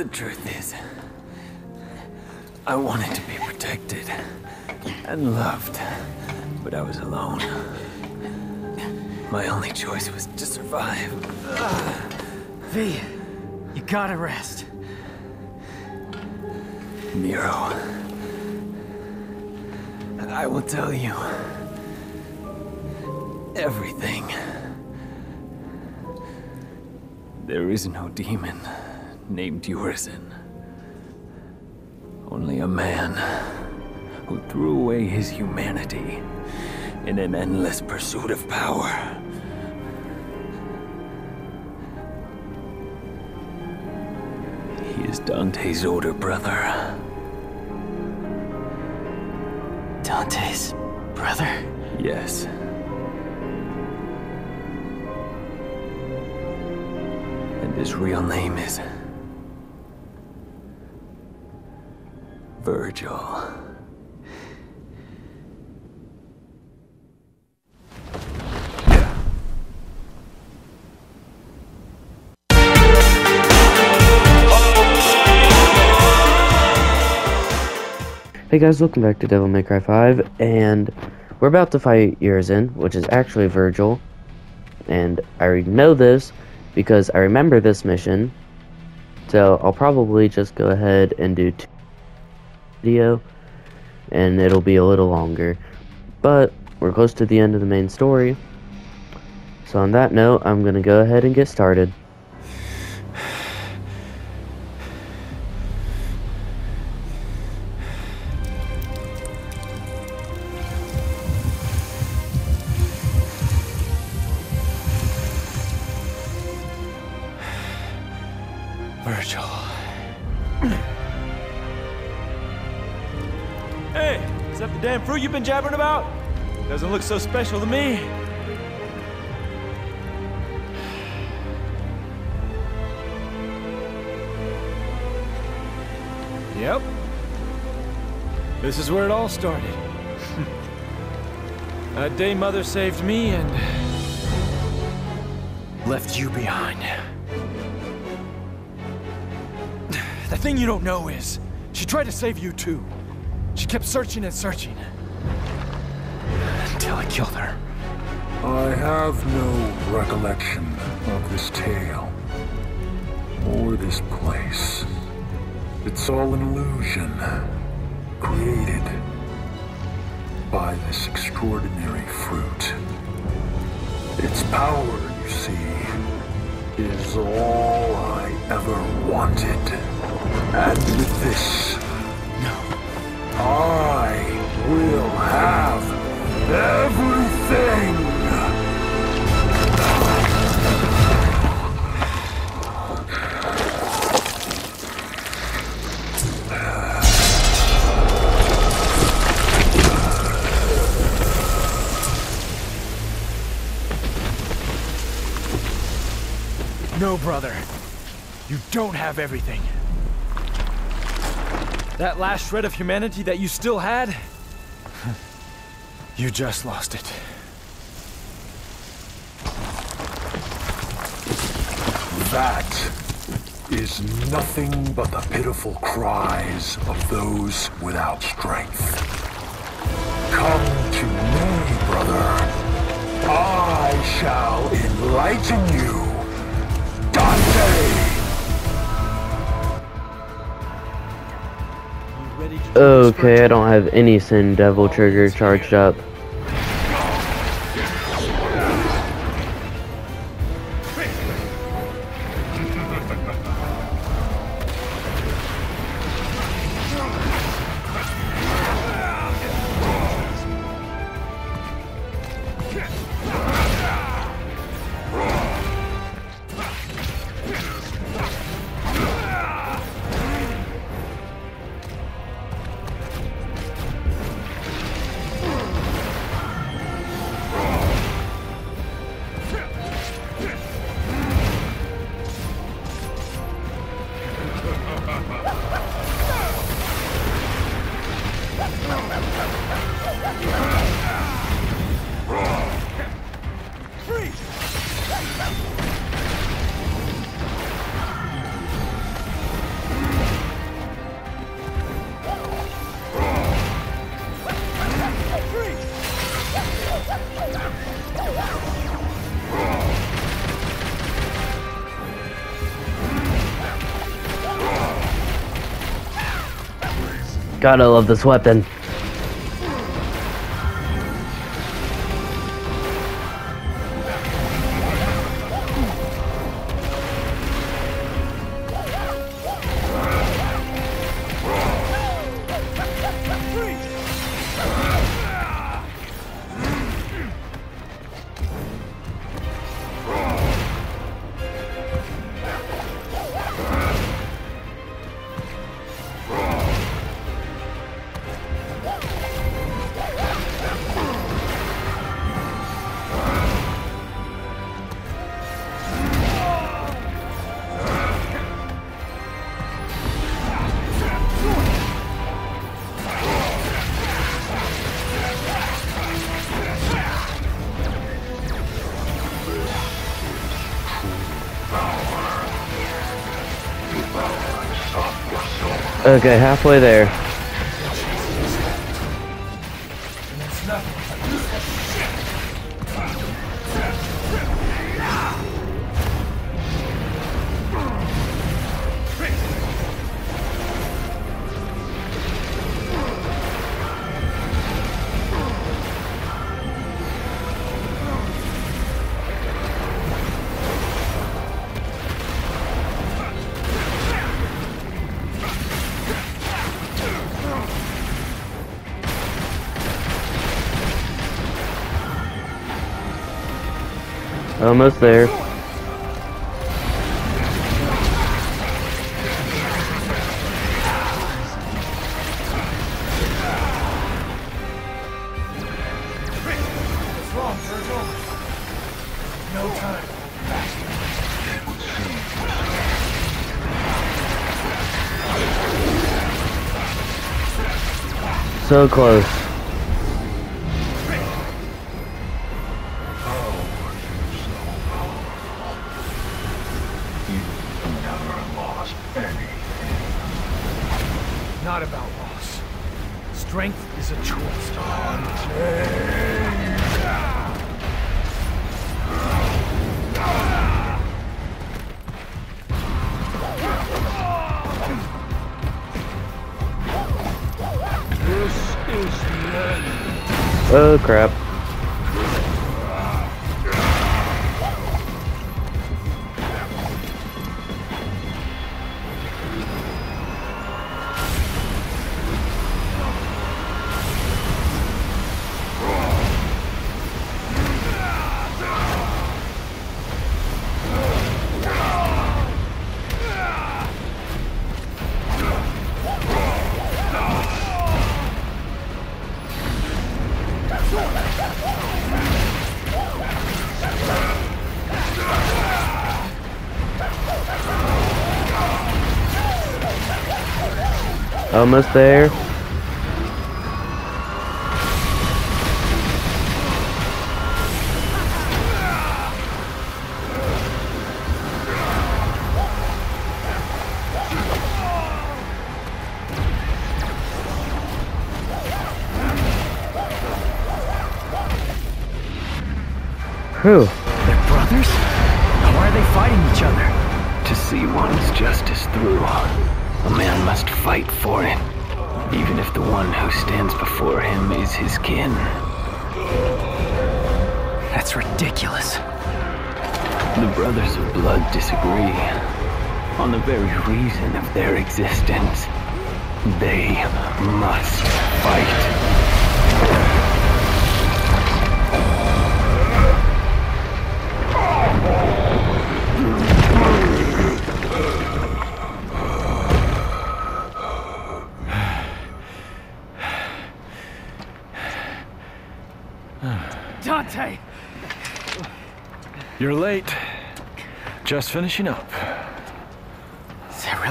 The truth is, I wanted to be protected and loved, but I was alone. My only choice was to survive. V, you gotta rest. Nero, I will tell you everything. There is no demon named Urizen. Only a man who threw away his humanity in an endless pursuit of power. He is Dante's older brother. Dante's brother? Yes. And his real name is... Virgil. Hey guys, welcome back to Devil May Cry 5, and we're about to fight Urizen, which is actually Virgil, and I already know this because I remember this mission, so I'll probably just go ahead and do two video, and it'll be a little longer, but we're close to the end of the main story, so on that note, I'm gonna go ahead and get started. Hey, is that the damn fruit you've been jabbering about? Doesn't look so special to me. Yep. This is where it all started. that day Mother saved me and left you behind. The thing you don't know is, she tried to save you too. She kept searching and searching. Until I killed her. I have no recollection of this tale or this place. It's all an illusion created by this extraordinary fruit. Its power, you see, is all I ever wanted. And with this, I will have everything! No, brother. You don't have everything. That last shred of humanity that you still had, you just lost it. That is nothing but the pitiful cries of those without strength. Come to me, brother. I shall enlighten you. Dante! Okay, I don't have any Sin Devil trigger charged up. I love this weapon. Okay, halfway there. Almost there. So close. Not about loss. Strength is a choice. Oh crap. Almost there. Whew. Reason of their existence. They must fight. Dante! You're late. Just finishing up.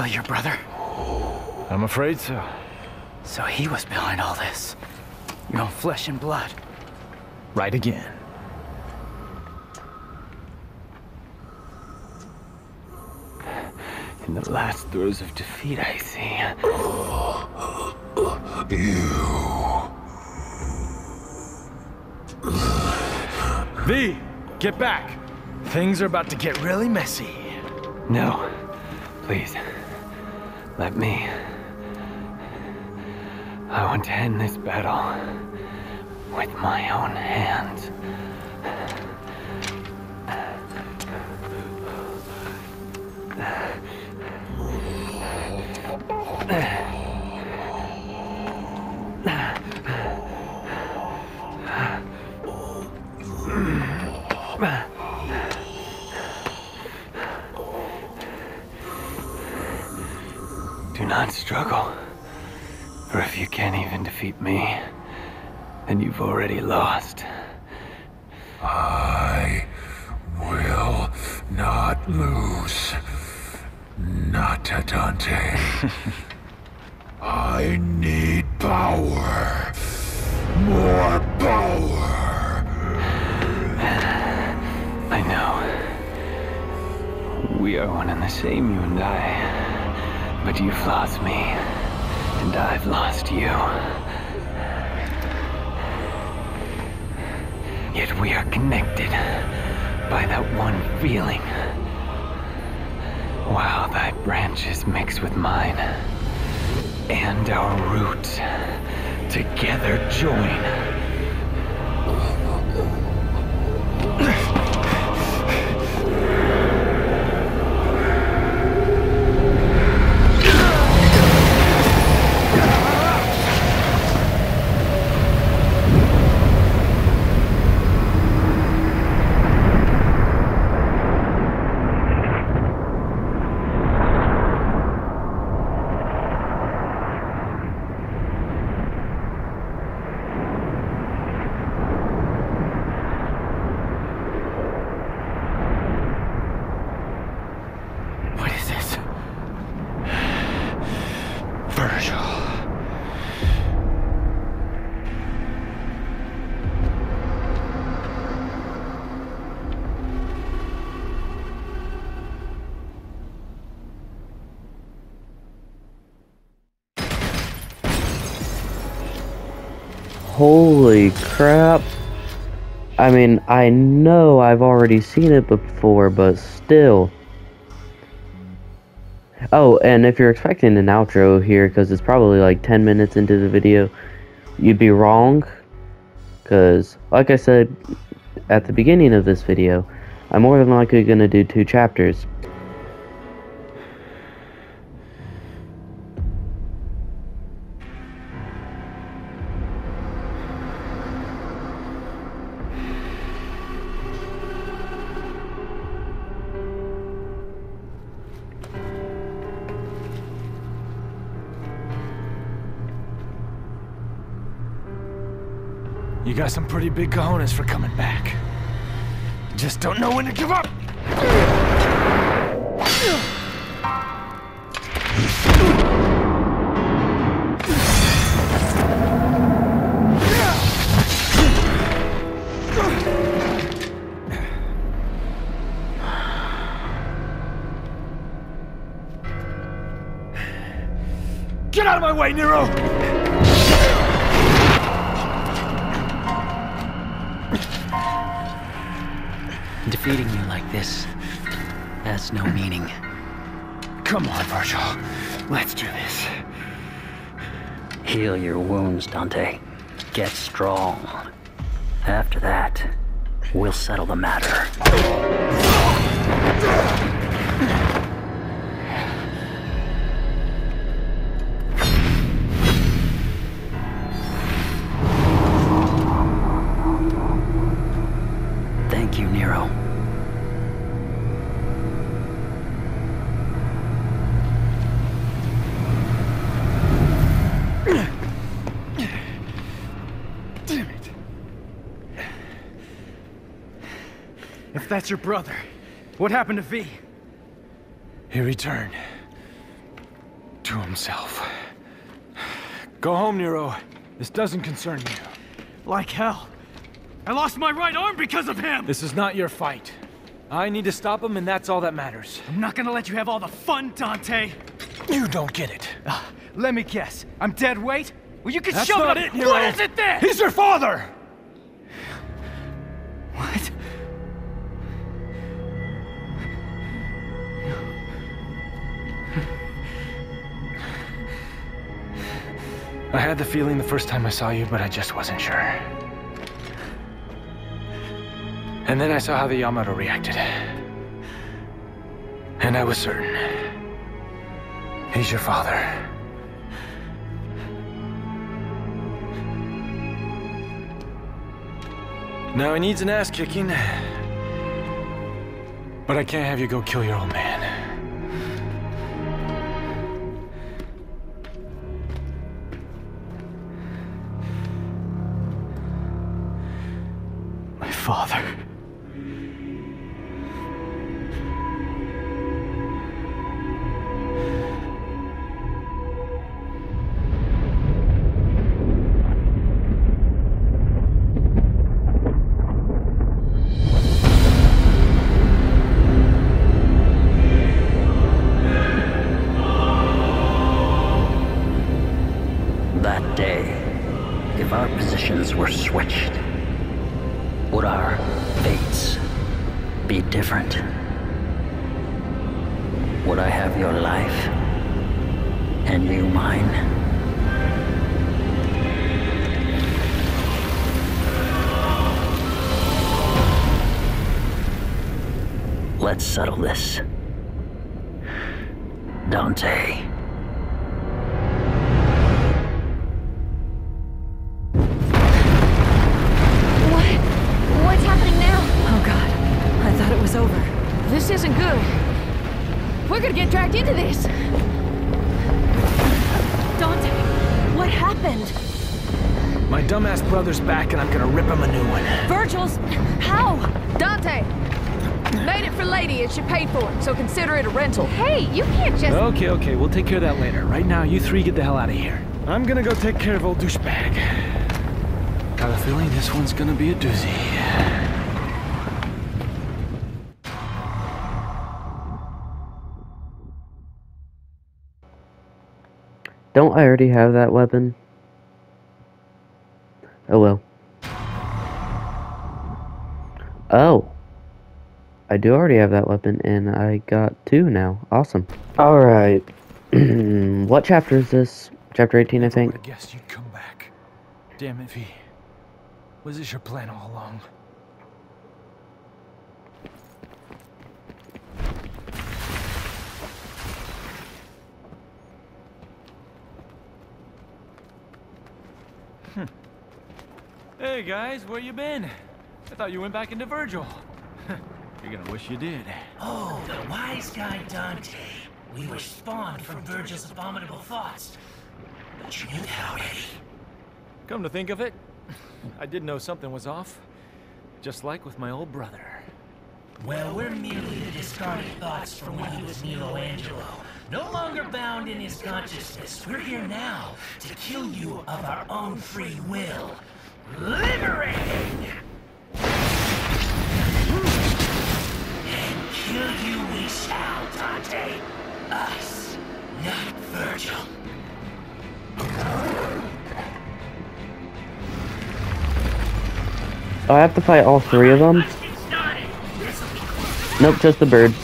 Really your brother? I'm afraid so. So he was behind all this. Your own flesh and blood. Right again. In the last throes of defeat, I see. You. V, get back. Things are about to get really messy. No, please, let me. I want to end this battle with my own hands. Struggle. For if you can't even defeat me, then you've already lost. I will not lose. Not to Dante. I need power. More power. I know. We are one and the same, you and I. You've lost me, and I've lost you. Yet we are connected by that one feeling. While thy branches mix with mine, and our roots together join. Holy crap. I mean, I know I've already seen it before, but still. Oh, and if you're expecting an outro here, because it's probably like 10 minutes into the video, you'd be wrong. Because, like I said at the beginning of this video, I'm more than likely going to do two chapters. Got some pretty big cojones for coming back. Just don't know when to give up. Get out of my way, Nero! Defeating you like this has no meaning. Come on, Virgil. Let's do this. Heal your wounds, Dante. Get strong. After that, we'll settle the matter. That's your brother, what happened to V? He returned to himself. Go home, Nero. This doesn't concern you. Like hell. I lost my right arm because of him! This is not your fight. I need to stop him, and that's all that matters. I'm not gonna let you have all the fun, Dante! You don't get it. Uh, let me guess. I'm dead weight? Well, you can That's shove it it, up. Nero. What is it then? He's your father! I had the feeling the first time I saw you, but I just wasn't sure. And then I saw how the Yamato reacted. And I was certain. He's your father. Now he needs an ass kicking. But I can't have you go kill your old man. Father. Dumbass brother's back and I'm gonna rip him a new one. Virgil's. How? Dante! Made it for Lady and she paid for it, so consider it a rental. Hey, you can't just. Okay, okay, we'll take care of that later. Right now, you three get the hell out of here. I'm gonna go take care of old douchebag. Got a feeling this one's gonna be a doozy. Don't I already have that weapon? Oh well. Oh. I do already have that weapon, and I got two now. Awesome. Alright. what chapter is this? Chapter 18, I think? I guess you'd come back. Damn it, V. Was this your plan all along? Hmm. Hey guys, where you been? I thought you went back into Virgil. You're gonna wish you did. Oh, the wise guy Dante. We were spawned from Virgil's abominable thoughts. But you knew that already. Come to think of it, I did know something was off. Just like with my old brother. Well, we're merely the discarded thoughts from when he was Nelo Angelo. No longer bound in his consciousness. We're here now to kill you of our own free will. Liberating! And kill you we shall, Dante. Us, not Virgil. Oh, I have to fight all three of them? Nope, just the bird.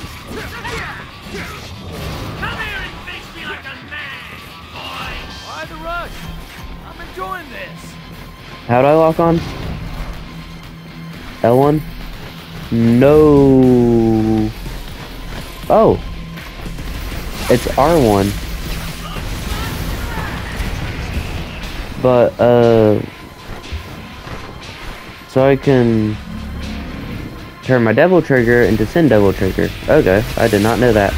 How'd I lock on? L1? No. Oh. It's R1. But, uh... So I can turn my devil trigger into sin devil trigger. Okay, I did not know that.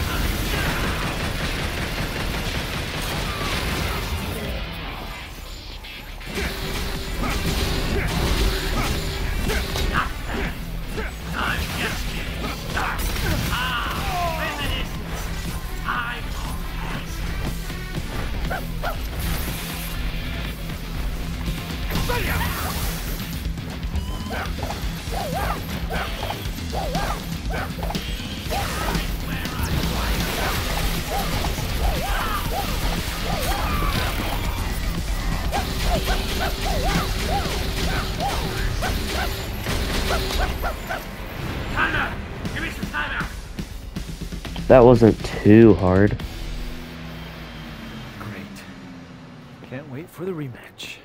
That wasn't too hard. Great. Can't wait for the rematch.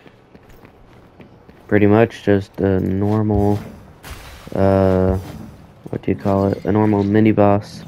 Pretty much just a normal, uh, what do you call it? A normal mini boss.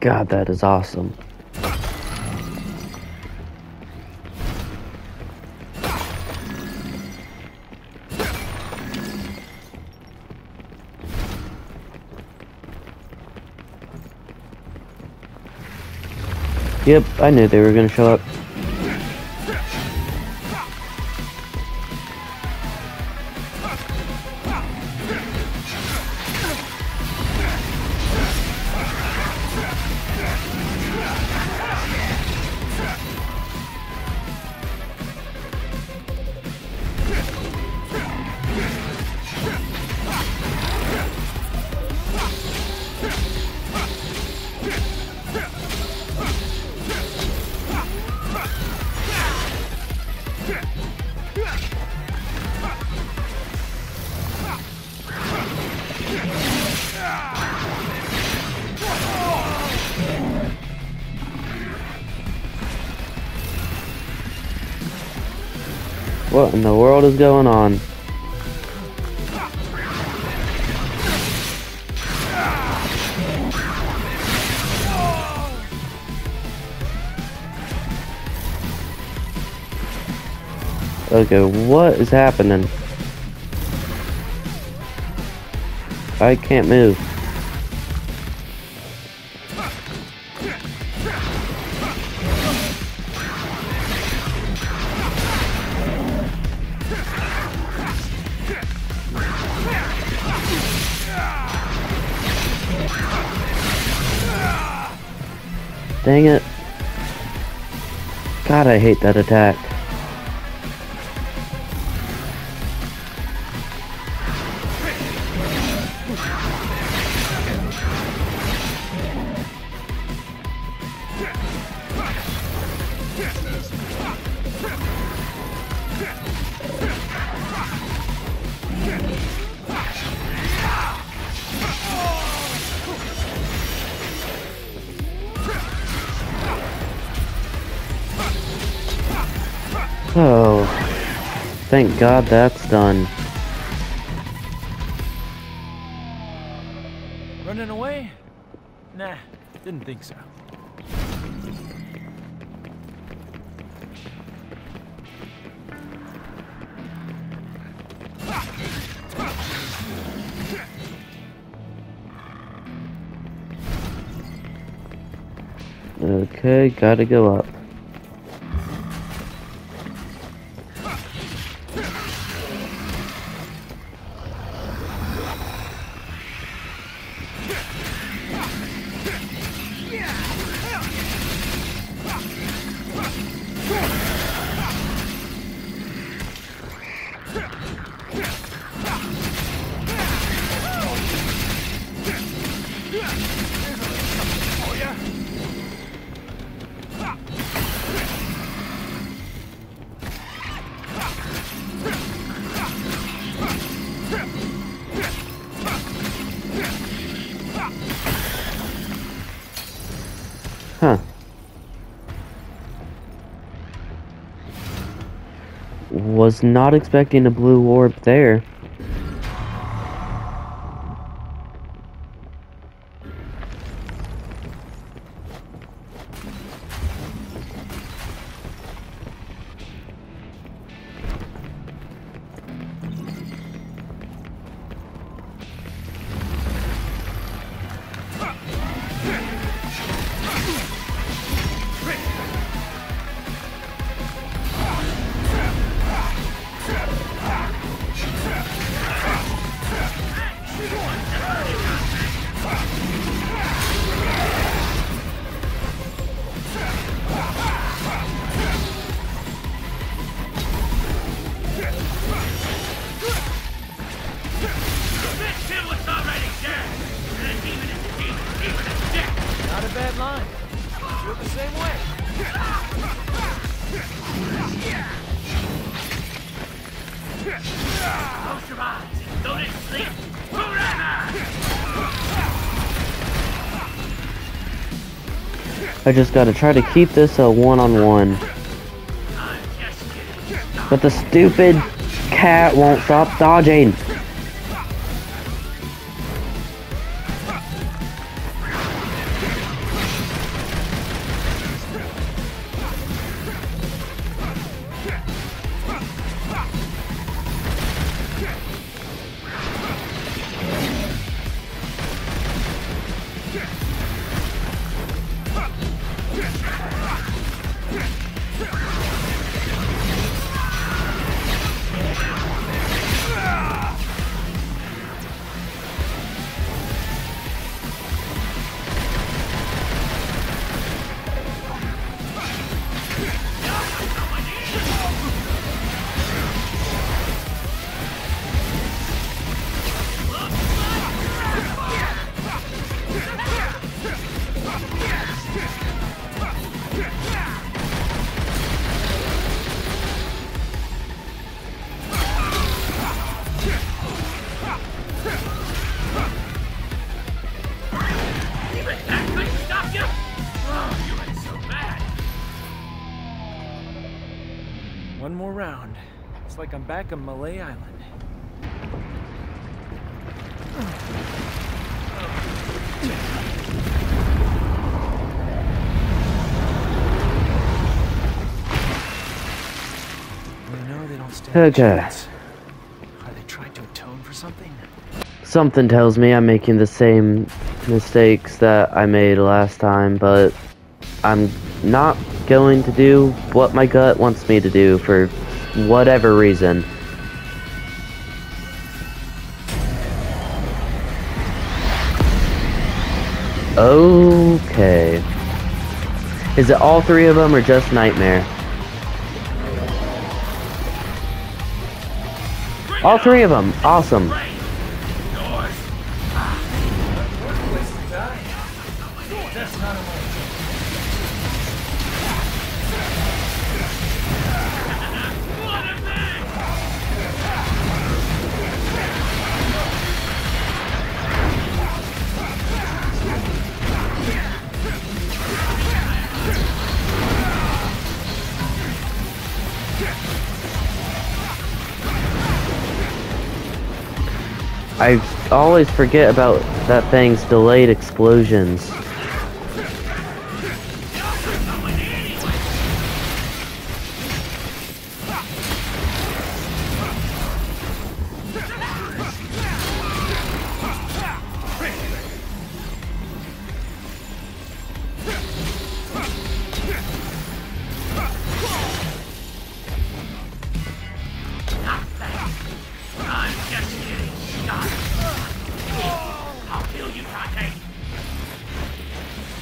God, that is awesome. Yep, I knew they were gonna show up. What in the world is going on? Okay, what is happening? I can't move. Dang it. God, I hate that attack. Oh, thank God that's done. Running away? Nah, didn't think so. Okay, gotta go up. Was not expecting a blue orb there. I just gotta try to keep this a one-on-one. Just kidding. But the stupid cat won't stop dodging. Like I'm back on Mallet Island. You know they don't stand a Okay. Are they trying to atone for something? Something tells me I'm making the same mistakes that I made last time, but I'm not going to do what my gut wants me to do for whatever reason. Okay. Is it all three of them or just Nightmare? All three of them. Awesome. I always forget about that thing's delayed explosions.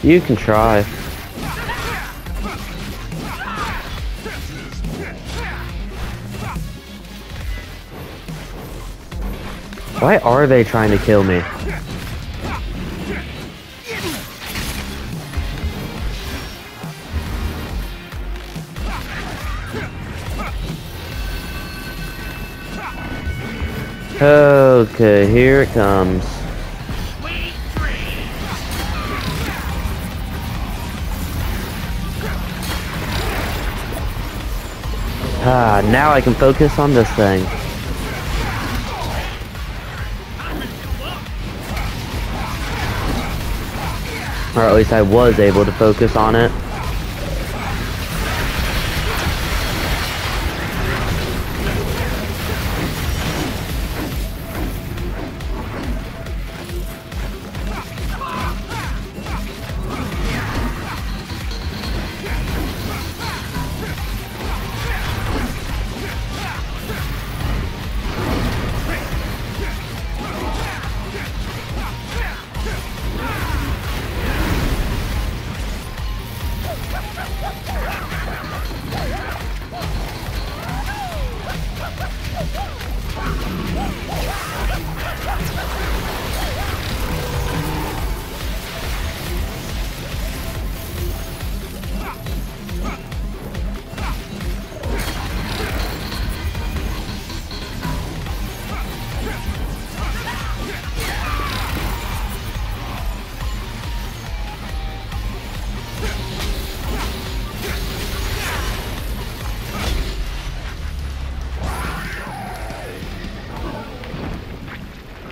You can try. Why are they trying to kill me? Okay, here it comes. Ah, now I can focus on this thing. Or at least I was able to focus on it.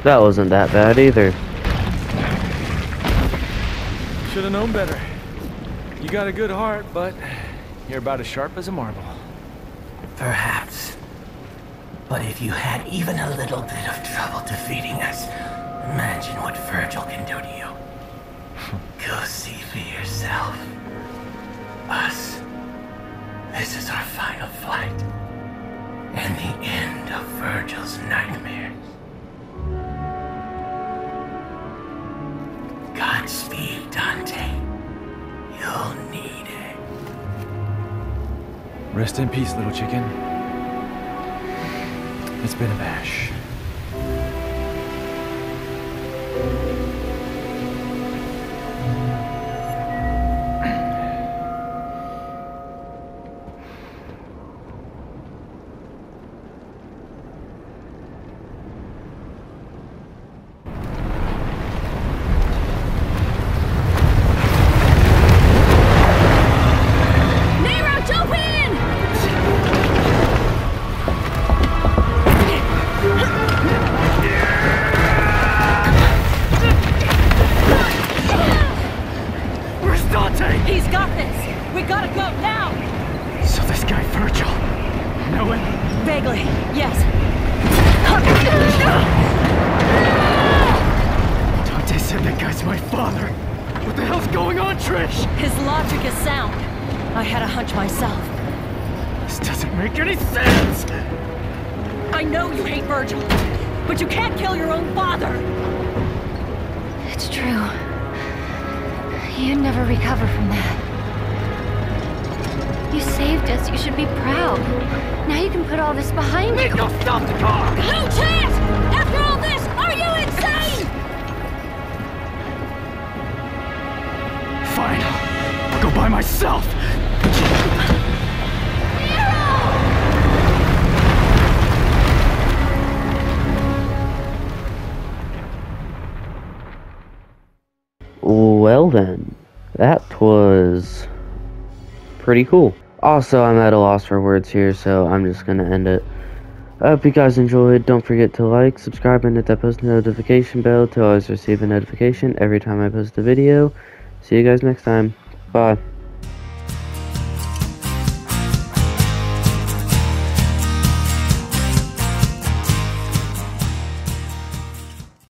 That wasn't that bad either. Should have known better. You got a good heart, but you're about as sharp as a marble. Perhaps. But if you had even a little bit of trouble defeating us, imagine what Virgil can do to you. Go see for yourself. Us. This is our final flight. And the end of Virgil's nightmares. Godspeed, Dante. You'll need it. Rest in peace, little chicken. It's been a bash. Know you hate Virgil, but you can't kill your own father. It's true. You'd never recover from that. You saved us. You should be proud. Now you can put all this behind you. Nico, stop the car! No chance! After all this, are you insane? Fine. I'll go by myself. Well then, that was pretty cool. Also, I'm at a loss for words here, so I'm just gonna end it. I hope you guys enjoyed. Don't forget to like, subscribe, and hit that post notification bell to always receive a notification every time I post a video. See you guys next time. Bye.